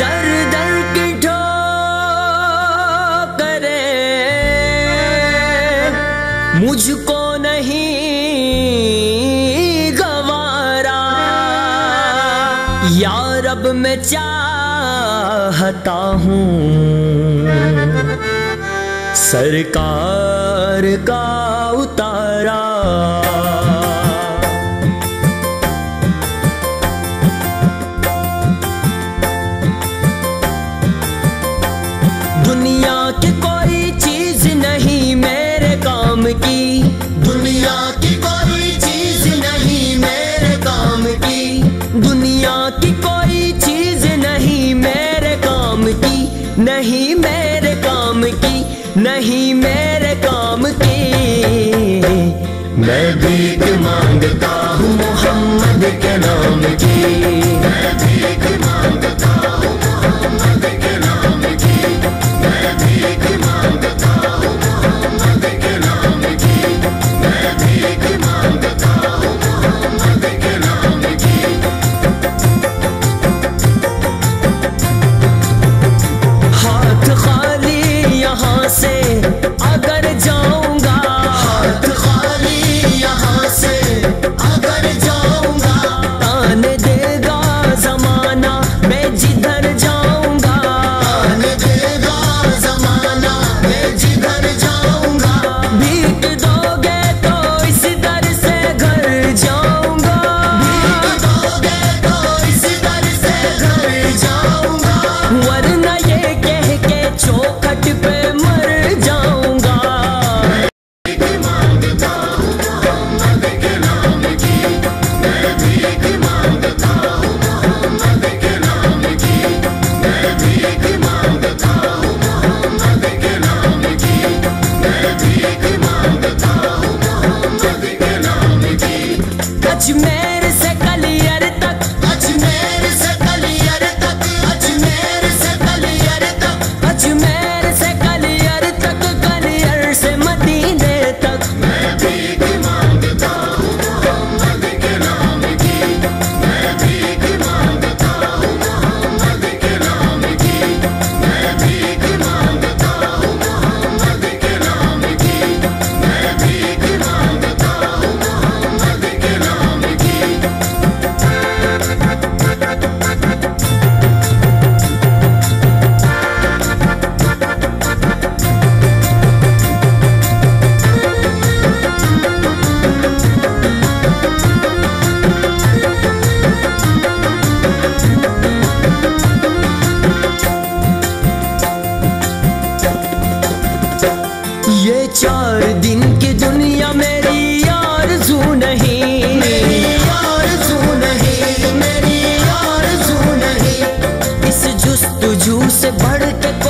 در در کی کرے مجھ کو نہیں گوارا۔ یا رب میں چاہتا ہوں سرکار کا اتارا۔ دنیا کی کوئی چیز نہیں، میرے کام کی۔ دنیا کی کوئی چیز نہیں، میرے کام کی۔ نہیں، میرے کام کی۔ نہیں، میرے کام کی۔ میں بھی مانگتا ہوں محمد کے نام کی۔ اگر چار دن کی دنیا میری آرزو نہیں۔ میری اس جستجو سے بڑھ کے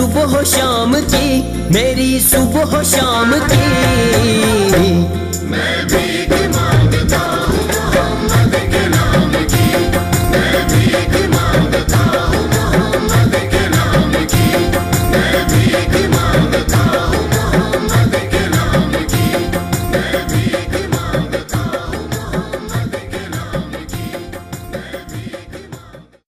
صبح و شام کی میری صبح و شام کی